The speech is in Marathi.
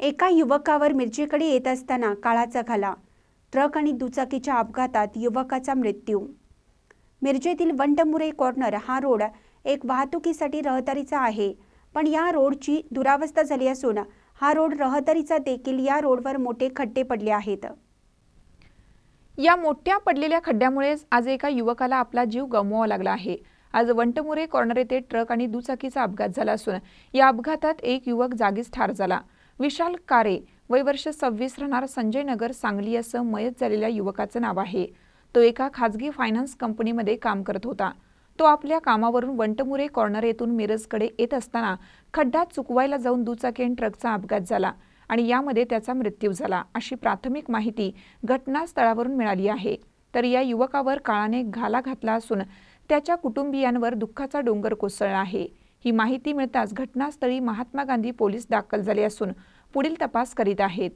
एका युवकावर मिरचीकडे येत असताना काळाचा घाला ट्रक आणि दुचाकीच्या अपघातात युवकाचा मृत्यू. मिरजेतील वंटमुरे कॉर्नर हा रोड एक वाहतुकीसाठी रहदारीचा आहे पण या रोडची दुरावस्था झाली असून हा रोड रहदारीचा देखील या रोडवर मोठे खड्डे पडले आहेत. या मोठ्या पडलेल्या खड्ड्यामुळेच आज एका युवकाला आपला जीव गमवावा लागला आहे. आज वंटमुरे कॉर्नर येथे ट्रक आणि दुचाकीचा अपघात झाला असून या अपघातात एक युवक जागीच ठार झाला. विशाल कारे वय वर्ष सव्वीस राहणार संजय नगर सांगली असं मयत झालेल्या युवकाचं नाव आहे. तो एका खाजगी फायनान्स कंपनीमध्ये काम करत होता. तो आपल्या कामावरून वंटमुरे कॉर्नर येथून मिरजकडे येत असताना खड्डा चुकवायला जाऊन दुचाकी आणि ट्रकचा अपघात झाला आणि यामध्ये त्याचा मृत्यू झाला अशी प्राथमिक माहिती घटनास्थळावरून मिळाली आहे. तर या युवकावर काळाने घाला घातला असून त्याच्या कुटुंबियांवर दुःखाचा डोंगर कोसळला आहे. ही माहिती मिळताच घटनास्थळी महात्मा गांधी पोलीस दाखल झाले असून पुढील तपास करीत आहेत.